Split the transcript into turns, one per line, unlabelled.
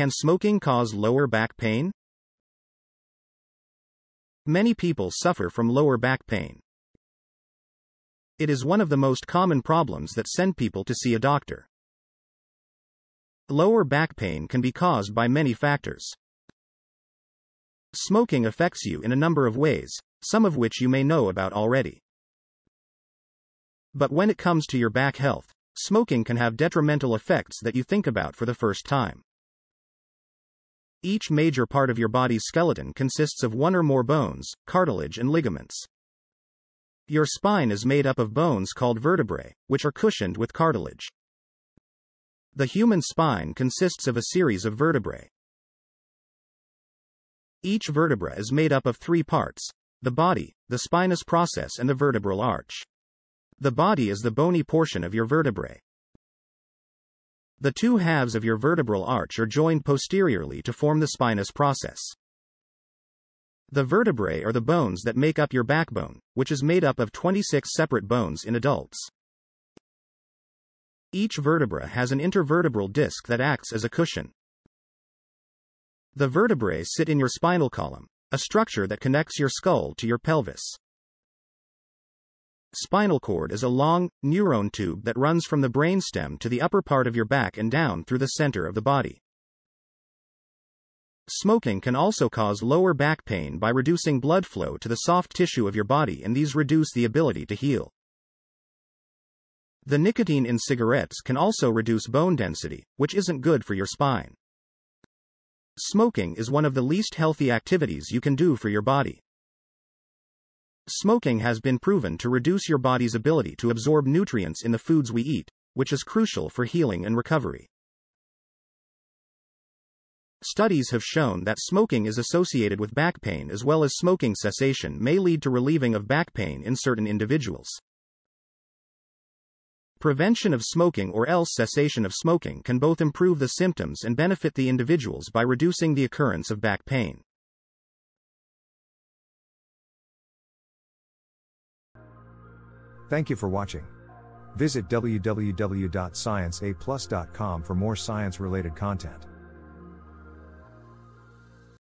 Can smoking cause lower back pain? Many people suffer from lower back pain. It is one of the most common problems that send people to see a doctor. Lower back pain can be caused by many factors. Smoking affects you in a number of ways, some of which you may know about already. But when it comes to your back health, smoking can have detrimental effects that you think about for the first time. Each major part of your body's skeleton consists of one or more bones, cartilage and ligaments. Your spine is made up of bones called vertebrae, which are cushioned with cartilage. The human spine consists of a series of vertebrae. Each vertebra is made up of three parts the body, the spinous process, and the vertebral arch. The body is the bony portion of your vertebrae. The two halves of your vertebral arch are joined posteriorly to form the spinous process. The vertebrae are the bones that make up your backbone, which is made up of 26 separate bones in adults. Each vertebra has an intervertebral disc that acts as a cushion. The vertebrae sit in your spinal column, a structure that connects your skull to your pelvis. Spinal cord is a long, neuron tube that runs from the brainstem to the upper part of your back and down through the center of the body. Smoking can also cause lower back pain by reducing blood flow to the soft tissue of your body and these reduce the ability to heal. The nicotine in cigarettes can also reduce bone density, which isn't good for your spine. Smoking is one of the least healthy activities you can do for your body. Smoking has been proven to reduce your body's ability to absorb nutrients in the foods we eat, which is crucial for healing and recovery. Studies have shown that smoking is associated with back pain as well as smoking cessation may lead to relieving of back pain in certain individuals. Prevention of smoking or else cessation of smoking can both improve the symptoms and benefit the individuals by reducing the occurrence of back pain.
Thank you for watching. Visit www.scienceaplus.com for more science related content.